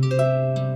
Música